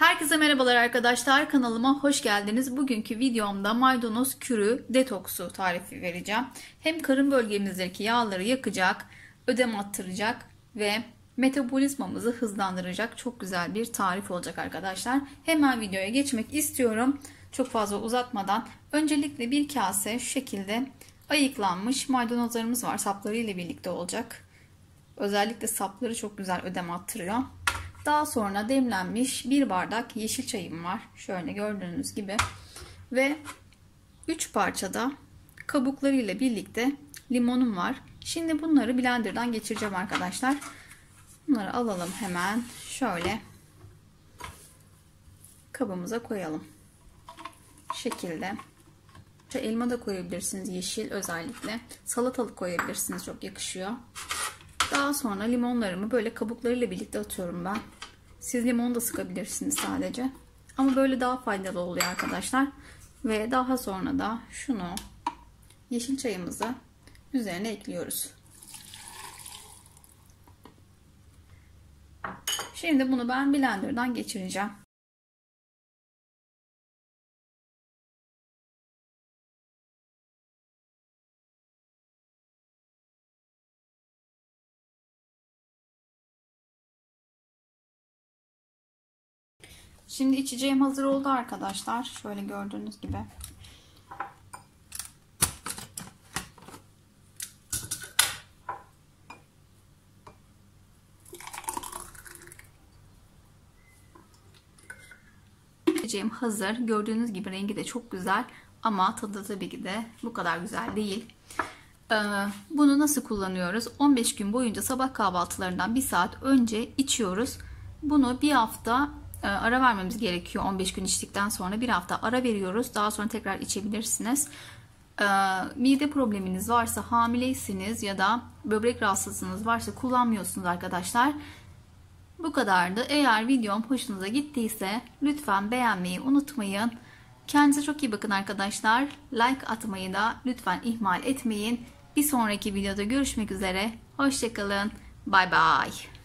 Herkese merhabalar arkadaşlar. Kanalıma hoş geldiniz. Bugünkü videomda maydanoz kürü detoksu tarifi vereceğim. Hem karın bölgemizdeki yağları yakacak, ödem attıracak ve metabolizmamızı hızlandıracak çok güzel bir tarif olacak arkadaşlar. Hemen videoya geçmek istiyorum. Çok fazla uzatmadan. Öncelikle bir kase şu şekilde ayıklanmış maydanozlarımız var. Sapları ile birlikte olacak. Özellikle sapları çok güzel ödem attırıyor. Daha sonra demlenmiş bir bardak yeşil çayım var. Şöyle gördüğünüz gibi. Ve 3 parçada kabuklarıyla birlikte limonum var. Şimdi bunları blenderdan geçireceğim arkadaşlar. Bunları alalım hemen. Şöyle kabımıza koyalım. şekilde. Elma da koyabilirsiniz yeşil özellikle. Salatalık koyabilirsiniz çok yakışıyor. Daha sonra limonlarımı böyle kabuklarıyla birlikte atıyorum ben. Siz limon da sıkabilirsiniz sadece. Ama böyle daha faydalı oluyor arkadaşlar. Ve daha sonra da şunu yeşil çayımızı üzerine ekliyoruz. Şimdi bunu ben blenderdan geçireceğim. Şimdi içeceğim hazır oldu arkadaşlar. Şöyle gördüğünüz gibi. İçeceğim hazır. Gördüğünüz gibi rengi de çok güzel. Ama tadı tabii ki de bu kadar güzel değil. Ee, bunu nasıl kullanıyoruz? 15 gün boyunca sabah kahvaltılarından bir saat önce içiyoruz. Bunu bir hafta ara vermemiz gerekiyor 15 gün içtikten sonra. Bir hafta ara veriyoruz. Daha sonra tekrar içebilirsiniz. E, mide probleminiz varsa hamileysiniz ya da böbrek rahatsızlığınız varsa kullanmıyorsunuz arkadaşlar. Bu kadardı. Eğer videom hoşunuza gittiyse lütfen beğenmeyi unutmayın. Kendinize çok iyi bakın arkadaşlar. Like atmayı da lütfen ihmal etmeyin. Bir sonraki videoda görüşmek üzere. Hoşçakalın bay bay